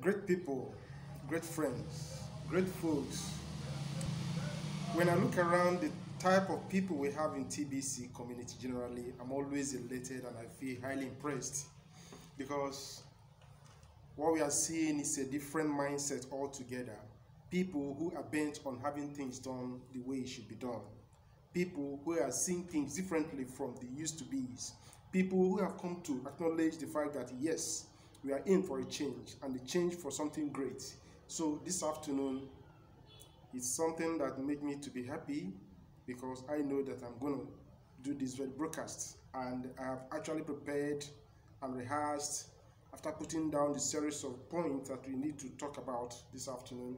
great people, great friends, great folks. When I look around the type of people we have in TBC community generally, I'm always elated and I feel highly impressed because what we are seeing is a different mindset altogether. People who are bent on having things done the way it should be done. People who are seeing things differently from the used to be's. People who have come to acknowledge the fact that yes, we are in for a change and the change for something great. So this afternoon, it's something that made me to be happy because I know that I'm going to do this very broadcast and I have actually prepared and rehearsed after putting down the series of points that we need to talk about this afternoon.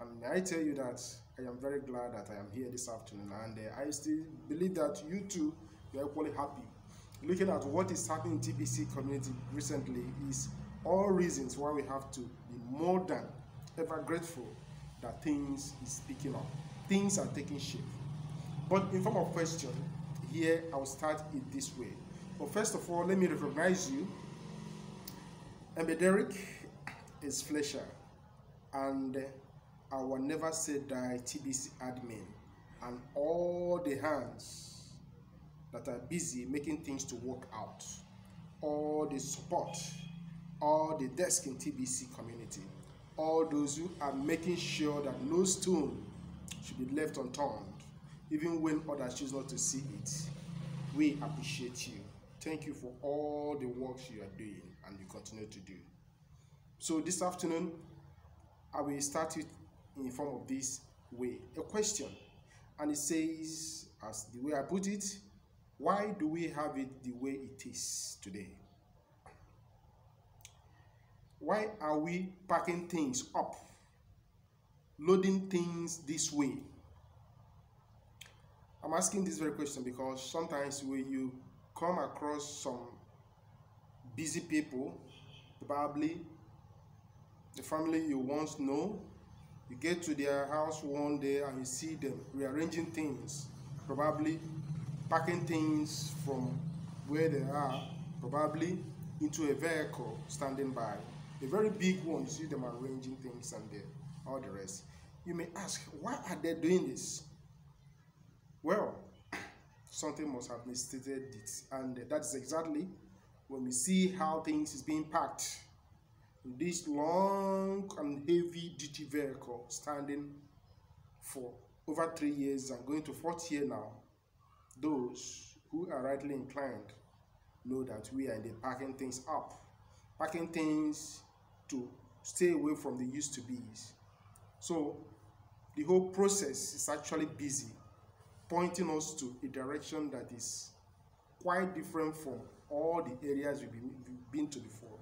And I tell you that I am very glad that I am here this afternoon and uh, I still believe that you too you are equally happy. Looking at what is happening in TBC community recently is all reasons why we have to be more than ever grateful that things is picking up. Things are taking shape. But in form of question, here I'll start it this way. But first of all, let me recognize you. Embe Derek is Fletcher and our never say die TBC admin and all the hands that are busy making things to work out, all the support, all the desk in TBC community, all those who are making sure that no stone should be left unturned, even when others choose not to see it. We appreciate you. Thank you for all the works you are doing and you continue to do. So this afternoon, I will start it in form of this way. A question, and it says, as the way I put it, why do we have it the way it is today? Why are we packing things up, loading things this way? I'm asking this very question because sometimes when you come across some busy people, probably the family you once know, you get to their house one day and you see them rearranging things, probably packing things from where they are, probably into a vehicle standing by. A very big one, you see them arranging things and the, all the rest. You may ask, why are they doing this? Well, something must have misstated it, and that's exactly when we see how things is being packed in this long and heavy duty vehicle standing for over three years and going to fourth year now those who are rightly inclined know that we are in the packing things up. Packing things to stay away from the used to be's. So the whole process is actually busy pointing us to a direction that is quite different from all the areas we've been, we've been to before.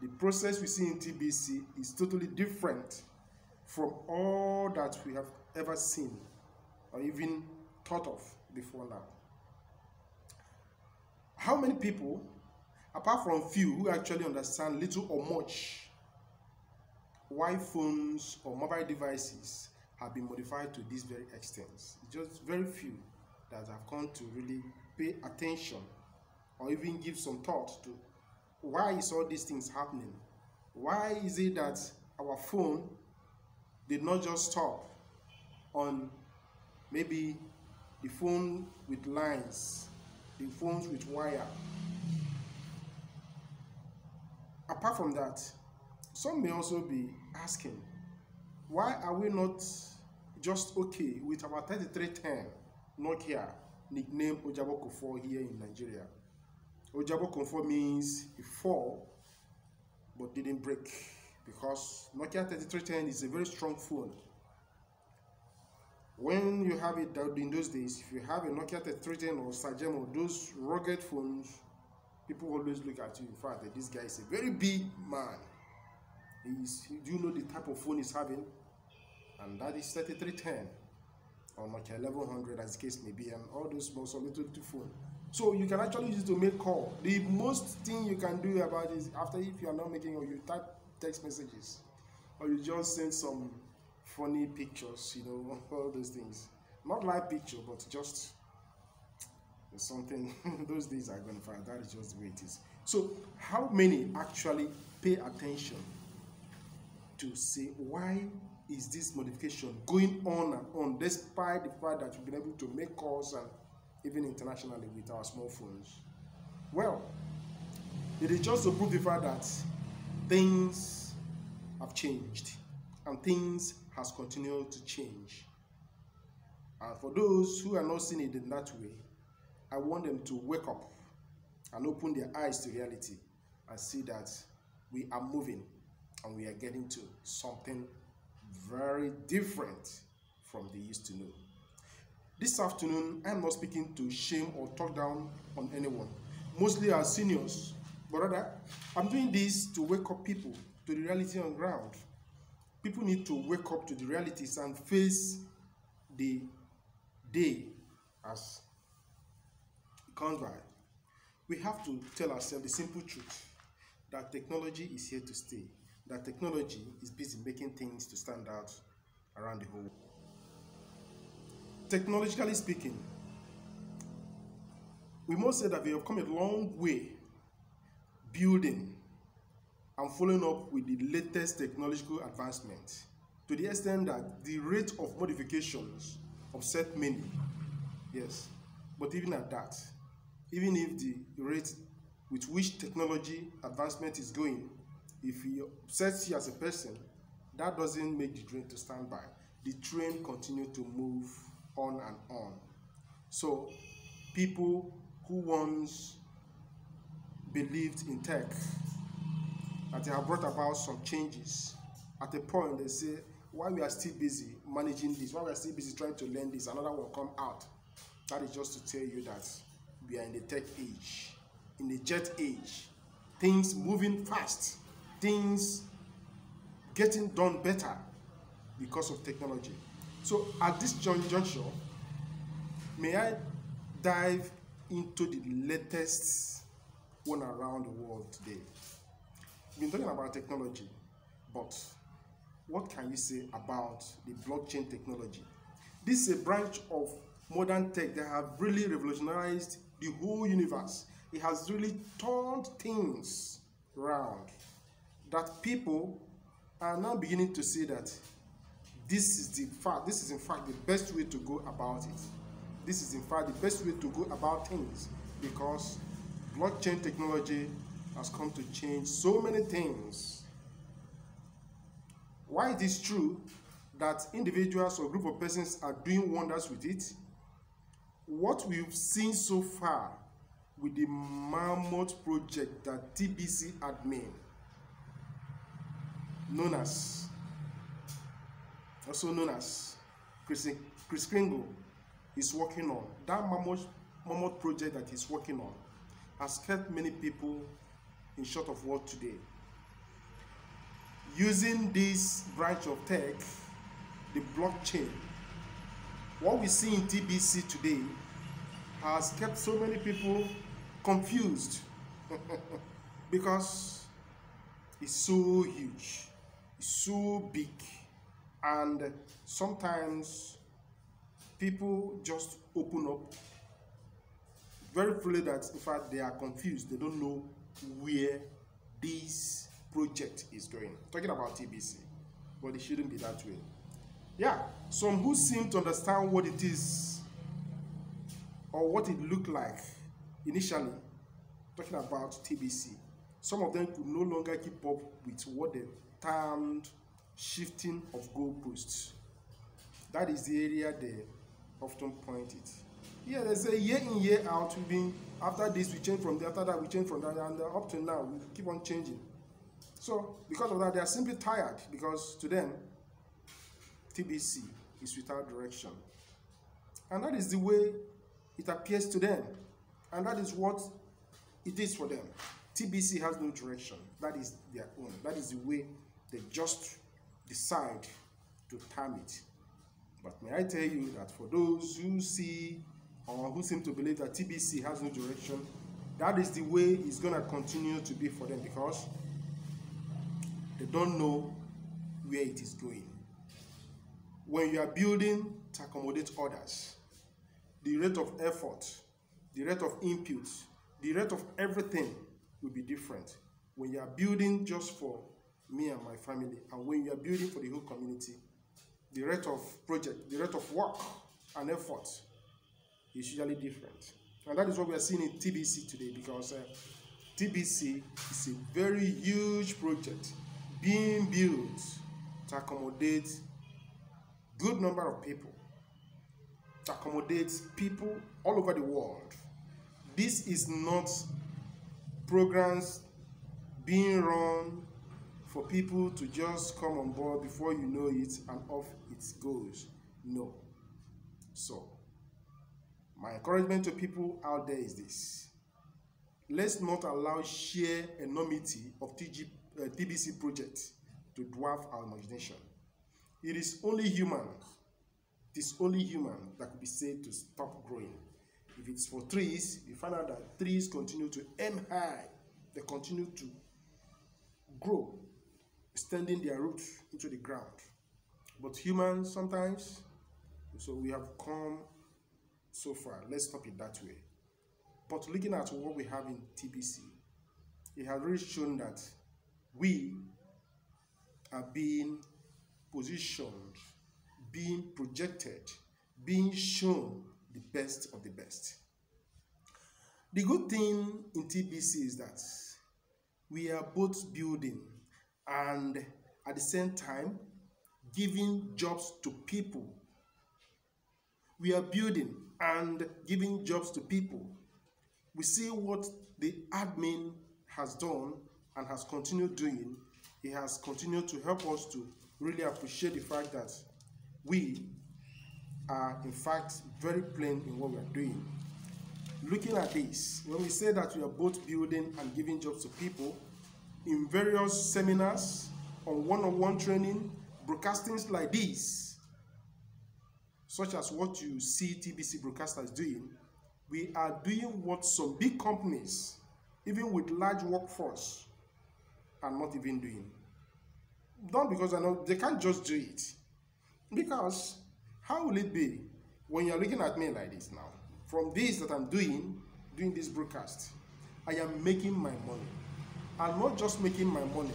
The process we see in TBC is totally different from all that we have ever seen or even thought of before now. How many people, apart from few who actually understand little or much why phones or mobile devices have been modified to this very extent? Just very few that have come to really pay attention or even give some thought to why is all these things happening? Why is it that our phone did not just stop on maybe the phone with lines, the phones with wire? Apart from that, some may also be asking, why are we not just okay with our 3310 Nokia nickname Ojaboko 4 here in Nigeria? Ojabo Comfort means it fall but didn't break because Nokia 3310 is a very strong phone. When you have it in those days, if you have a Nokia 3310 or Sagem or those rugged phones, people always look at you. In fact, that this guy is a very big man. He's, do you know the type of phone he's having? And that is 3310 or Nokia 1100 as the case may be, and all those small, so little, little phone. So you can actually use to make call. The most thing you can do about it is after if you are not making or you type text messages or you just send some funny pictures, you know, all those things. Not live picture, but just something. those days are gone far. That is just the way it is. So how many actually pay attention to say why is this modification going on and on despite the fact that we've been able to make calls and even internationally with our smartphones? Well, it is just to prove the fact that things have changed and things has continued to change. And for those who are not seeing it in that way, I want them to wake up and open their eyes to reality and see that we are moving and we are getting to something very different from they used to know. This afternoon, I am not speaking to shame or talk down on anyone, mostly our seniors, but rather, I'm doing this to wake up people to the reality on ground. People need to wake up to the realities and face the day as it comes by. We have to tell ourselves the simple truth that technology is here to stay, that technology is busy making things to stand out around the whole world. Technologically speaking, we must say that we have come a long way building and following up with the latest technological advancement to the extent that the rate of modifications upset many. Yes, but even at that, even if the rate with which technology advancement is going, if it upsets you as a person, that doesn't make the train to stand by. The train continue to move on and on. So people who once believed in tech, that they have brought about some changes, at a point they say, while we are still busy managing this, while we are still busy trying to learn this, another will come out. That is just to tell you that we are in the tech age, in the jet age. Things moving fast, things getting done better because of technology. So at this juncture, may I dive into the latest one around the world today? Been talking about technology, but what can you say about the blockchain technology? This is a branch of modern tech that have really revolutionized the whole universe. It has really turned things around that people are now beginning to see that this is the fact, this is in fact the best way to go about it. This is in fact the best way to go about things because blockchain technology has come to change so many things. Why it is true that individuals or group of persons are doing wonders with it what we've seen so far with the mammoth project that TBC admin, known as, also known as Chris, Chris Kringle, is working on, that mammoth, mammoth project that he's working on, has kept many people in short of work today. Using this branch of tech, the blockchain, what we see in TBC today has kept so many people confused because it's so huge, it's so big, and sometimes people just open up very freely that in fact they are confused, they don't know where this project is going. Talking about TBC, but it shouldn't be that way. Yeah, some who seem to understand what it is or what it looked like initially, talking about TBC, some of them could no longer keep up with what they termed shifting of goalposts. That is the area they often point it. Yeah, they say year in, year out, we've been, after this we change from there, after that we change from that, and uh, up to now we keep on changing. So, because of that, they are simply tired because to them, TBC is without direction. And that is the way it appears to them. And that is what it is for them. TBC has no direction. That is their own. That is the way they just decide to term it. But may I tell you that for those who see or who seem to believe that TBC has no direction, that is the way it's going to continue to be for them because they don't know where it is going when you are building to accommodate others, the rate of effort, the rate of input, the rate of everything will be different. When you are building just for me and my family. And when you are building for the whole community, the rate of project, the rate of work and effort is usually different. And that is what we are seeing in TBC today because uh, TBC is a very huge project being built to accommodate good number of people, to accommodate people all over the world. This is not programs being run for people to just come on board before you know it and off it goes. No. So, my encouragement to people out there is this. Let's not allow sheer enormity of TG, uh, TBC project to dwarf our imagination. It is only human, it is only human that could be said to stop growing. If it's for trees, you find out that trees continue to aim high, they continue to grow, extending their roots into the ground. But humans sometimes, so we have come so far. Let's stop it that way. But looking at what we have in TBC, it has really shown that we are being positioned, being projected, being shown the best of the best. The good thing in TBC is that we are both building and at the same time giving jobs to people. We are building and giving jobs to people. We see what the admin has done and has continued doing. He has continued to help us to really appreciate the fact that we are, in fact, very plain in what we are doing. Looking at this, when we say that we are both building and giving jobs to people in various seminars, on one on one training, broadcastings like this, such as what you see TBC broadcasters doing, we are doing what some big companies, even with large workforce, are not even doing. Not because I know they can't just do it. Because how will it be when you're looking at me like this now? From this that I'm doing, doing this broadcast, I am making my money. I'm not just making my money,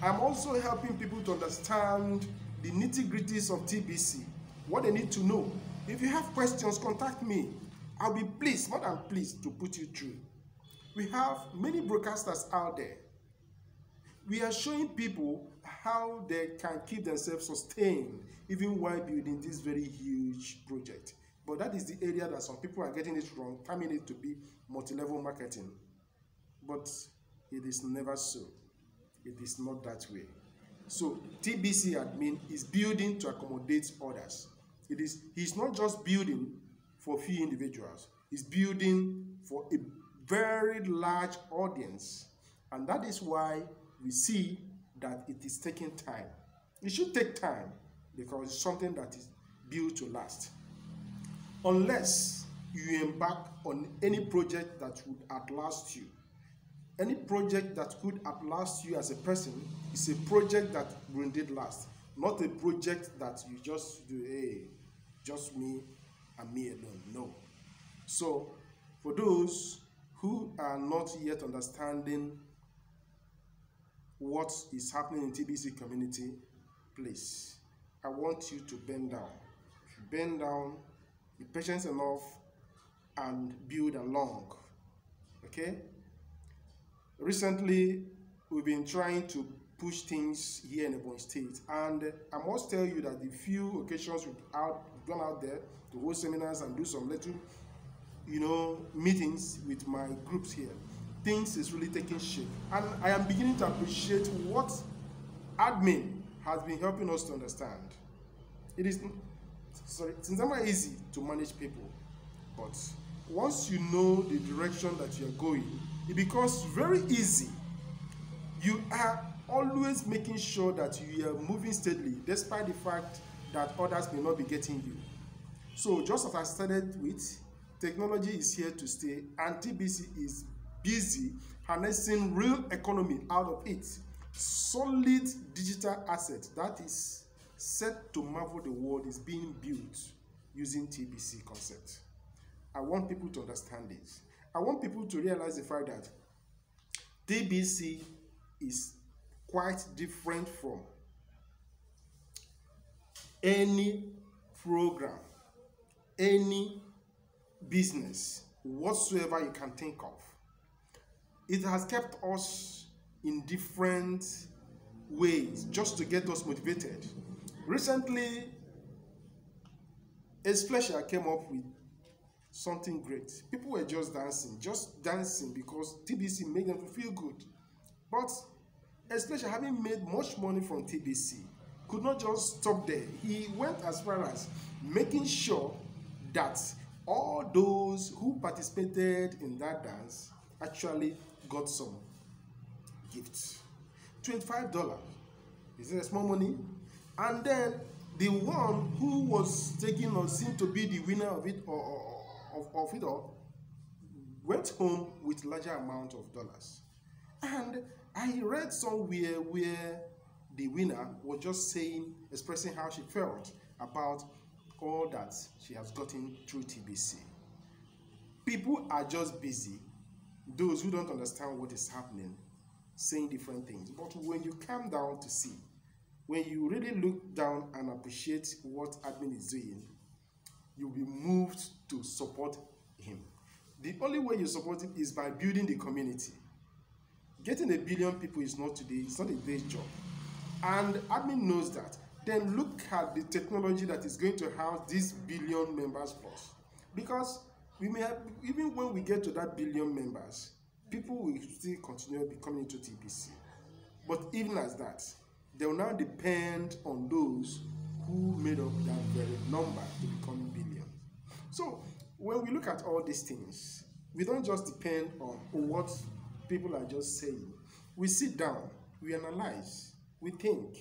I'm also helping people to understand the nitty gritties of TBC, what they need to know. If you have questions, contact me. I'll be pleased, more than pleased, to put you through. We have many broadcasters out there. We are showing people how they can keep themselves sustained even while building this very huge project. But that is the area that some people are getting it wrong, terming it to be multi-level marketing. But it is never so. It is not that way. So TBC admin is building to accommodate others. It is he's not just building for few individuals. He's building for a very large audience. And that is why we see that it is taking time. It should take time because it's something that is built to last. Unless you embark on any project that would outlast you. Any project that could outlast you as a person is a project that will indeed last, not a project that you just do, hey, just me and me alone. No. So, for those who are not yet understanding what is happening in TBC community, please, I want you to bend down. Bend down, be patient enough, and build along. Okay? Recently, we've been trying to push things here in Ebonyi State, and I must tell you that the few occasions we've out, gone out there to hold seminars and do some little, you know, meetings with my groups here, things is really taking shape. And I am beginning to appreciate what admin has been helping us to understand. It is sorry, it's never easy to manage people, but once you know the direction that you are going, it becomes very easy. You are always making sure that you are moving steadily, despite the fact that others may not be getting you. So, just as I started with, technology is here to stay, and TBC is busy harnessing real economy out of it. Solid digital asset that is set to marvel the world is being built using TBC concept. I want people to understand this. I want people to realize the fact that TBC is quite different from any program, any business whatsoever you can think of. It has kept us in different ways just to get us motivated. Recently, a special came up with something great. People were just dancing, just dancing because TBC made them feel good. But especially having made much money from TBC, could not just stop there. He went as far as making sure that all those who participated in that dance actually got some gifts. $25. Is a small money? And then the one who was taking or seemed to be the winner of it or, or of, of it all went home with larger amount of dollars. And I read somewhere where the winner was just saying, expressing how she felt about all that she has gotten through TBC. People are just busy, those who don't understand what is happening, saying different things. But when you calm down to see, when you really look down and appreciate what admin is doing, you'll be moved to support him. The only way you support him is by building the community. Getting a billion people is not today, it's not a day's job. And admin knows that. Then look at the technology that is going to house these billion members plus. Because we may have, even when we get to that billion members, people will still continue becoming into TBC. But even as that, they will now depend on those who made up that very number to become billion. So when we look at all these things, we don't just depend on what people are just saying. We sit down, we analyze, we think.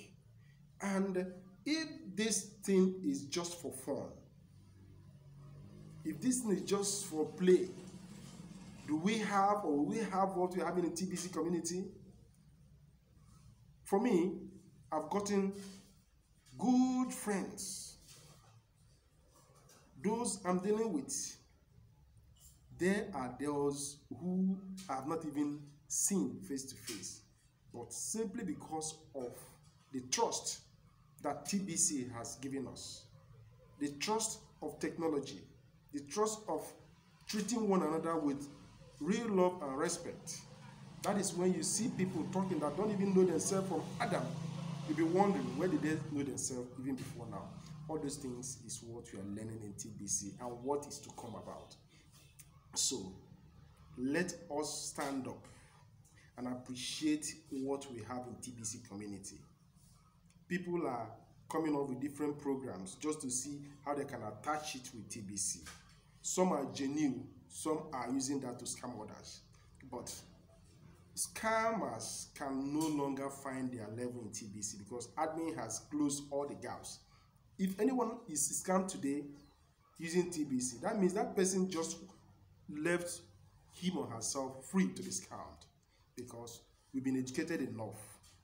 And if this thing is just for fun, if this thing is just for play, do we have or we have what we have in the TBC community? For me, I've gotten good friends. Those I'm dealing with, there are those who I have not even seen face to face, but simply because of the trust that TBC has given us, the trust of technology, the trust of treating one another with real love and respect. That is when you see people talking that don't even know themselves from Adam. You'll be wondering where did they know themselves even before now. All those things is what we are learning in TBC and what is to come about. So let us stand up and appreciate what we have in TBC community. People are coming up with different programs just to see how they can attach it with TBC. Some are genuine, some are using that to scam others. But scammers can no longer find their level in TBC because admin has closed all the gaps. If anyone is scammed today using TBC, that means that person just left him or herself free to be scammed because we've been educated enough,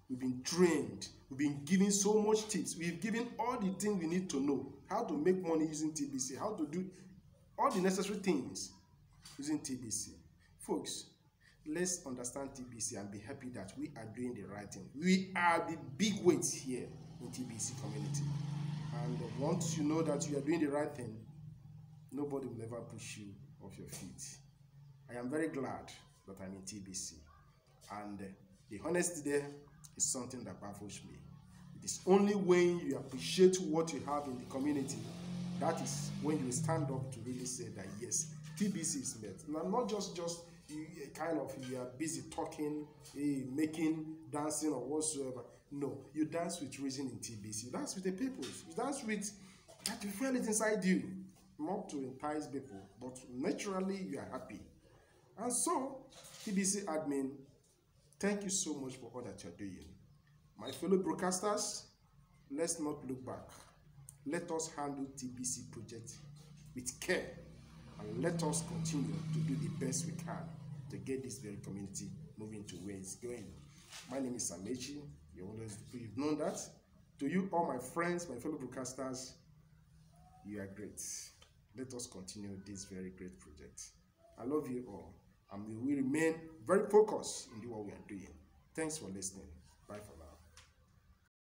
we've been trained, we've been given so much tips, we've given all the things we need to know how to make money using TBC, how to do all the necessary things using TBC. Folks, let's understand TBC and be happy that we are doing the right thing. We are the big weights here in TBC community. And once you know that you are doing the right thing, nobody will ever push you off your feet. I am very glad that I'm in TBC. And the honesty there is something that baffles me. It is only when you appreciate what you have in the community that is when you stand up to really say that yes, TBC is met. Now, not just just kind of you are busy talking, eh, making, dancing or whatsoever. No, you dance with reason in TBC. You dance with the people. You dance with that you feel it inside you, not to entice people, but naturally you are happy. And so, TBC admin, thank you so much for all that you're doing. My fellow broadcasters, let's not look back. Let us handle TBC project with care and let us continue to do the best we can to get this very community moving to where it's going. My name is always you've known that. To you, all my friends, my fellow broadcasters, you are great. Let us continue this very great project. I love you all, and we will remain very focused in what we are doing. Thanks for listening. Bye for